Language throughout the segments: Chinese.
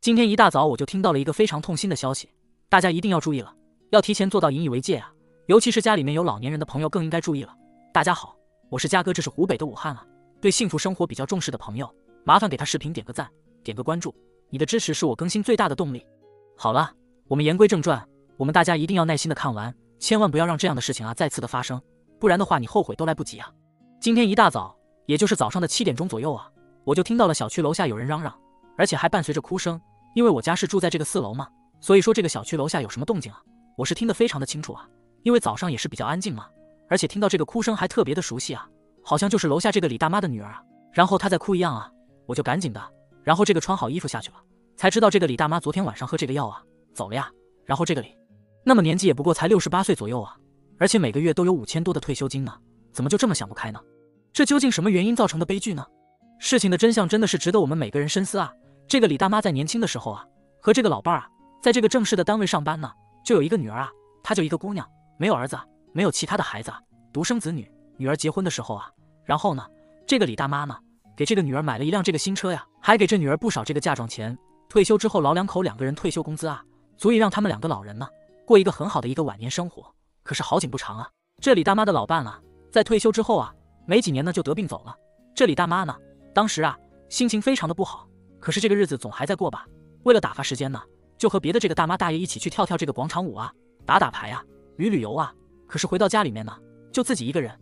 今天一大早我就听到了一个非常痛心的消息，大家一定要注意了，要提前做到引以为戒啊！尤其是家里面有老年人的朋友更应该注意了。大家好，我是嘉哥，这是湖北的武汉啊。对幸福生活比较重视的朋友，麻烦给他视频点个赞，点个关注，你的支持是我更新最大的动力。好了，我们言归正传，我们大家一定要耐心的看完，千万不要让这样的事情啊再次的发生，不然的话你后悔都来不及啊！今天一大早，也就是早上的七点钟左右啊，我就听到了小区楼下有人嚷嚷，而且还伴随着哭声。因为我家是住在这个四楼嘛，所以说这个小区楼下有什么动静啊，我是听得非常的清楚啊。因为早上也是比较安静嘛，而且听到这个哭声还特别的熟悉啊，好像就是楼下这个李大妈的女儿啊，然后她在哭一样啊，我就赶紧的，然后这个穿好衣服下去了，才知道这个李大妈昨天晚上喝这个药啊走了呀。然后这个李，那么年纪也不过才六十八岁左右啊，而且每个月都有五千多的退休金呢，怎么就这么想不开呢？这究竟什么原因造成的悲剧呢？事情的真相真的是值得我们每个人深思啊。这个李大妈在年轻的时候啊，和这个老伴啊，在这个正式的单位上班呢，就有一个女儿啊，她就一个姑娘，没有儿子，没有其他的孩子，独生子女。女儿结婚的时候啊，然后呢，这个李大妈呢，给这个女儿买了一辆这个新车呀，还给这女儿不少这个嫁妆钱。退休之后，老两口两个人退休工资啊，足以让他们两个老人呢，过一个很好的一个晚年生活。可是好景不长啊，这李大妈的老伴啊，在退休之后啊，没几年呢就得病走了。这李大妈呢，当时啊，心情非常的不好。可是这个日子总还在过吧？为了打发时间呢，就和别的这个大妈大爷一起去跳跳这个广场舞啊，打打牌啊，旅旅游啊。可是回到家里面呢，就自己一个人，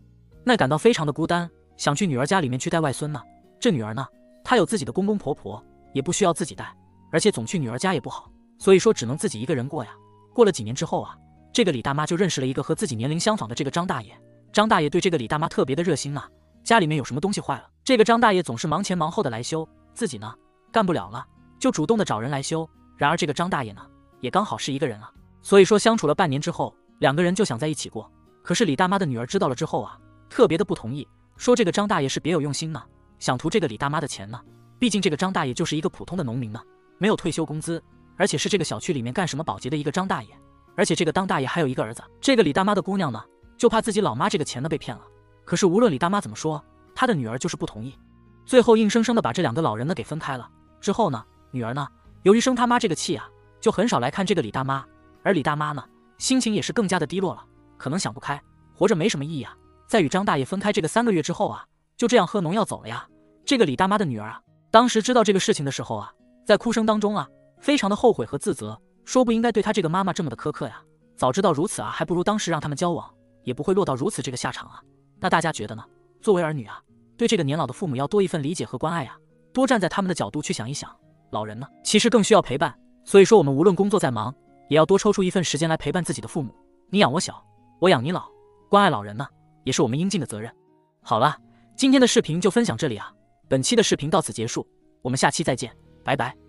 那感到非常的孤单，想去女儿家里面去带外孙呢。这女儿呢，她有自己的公公婆婆，也不需要自己带，而且总去女儿家也不好，所以说只能自己一个人过呀。过了几年之后啊，这个李大妈就认识了一个和自己年龄相仿的这个张大爷。张大爷对这个李大妈特别的热心啊，家里面有什么东西坏了，这个张大爷总是忙前忙后的来修，自己呢。干不了了，就主动的找人来修。然而这个张大爷呢，也刚好是一个人啊，所以说相处了半年之后，两个人就想在一起过。可是李大妈的女儿知道了之后啊，特别的不同意，说这个张大爷是别有用心呢，想图这个李大妈的钱呢。毕竟这个张大爷就是一个普通的农民呢，没有退休工资，而且是这个小区里面干什么保洁的一个张大爷。而且这个张大爷还有一个儿子，这个李大妈的姑娘呢，就怕自己老妈这个钱呢被骗了。可是无论李大妈怎么说，她的女儿就是不同意，最后硬生生的把这两个老人呢给分开了。之后呢，女儿呢，由于生他妈这个气啊，就很少来看这个李大妈。而李大妈呢，心情也是更加的低落了，可能想不开，活着没什么意义啊。在与张大爷分开这个三个月之后啊，就这样喝农药走了呀。这个李大妈的女儿啊，当时知道这个事情的时候啊，在哭声当中啊，非常的后悔和自责，说不应该对她这个妈妈这么的苛刻呀。早知道如此啊，还不如当时让他们交往，也不会落到如此这个下场啊。那大家觉得呢？作为儿女啊，对这个年老的父母要多一份理解和关爱啊。多站在他们的角度去想一想，老人呢，其实更需要陪伴。所以说，我们无论工作再忙，也要多抽出一份时间来陪伴自己的父母。你养我小，我养你老，关爱老人呢，也是我们应尽的责任。好了，今天的视频就分享这里啊，本期的视频到此结束，我们下期再见，拜拜。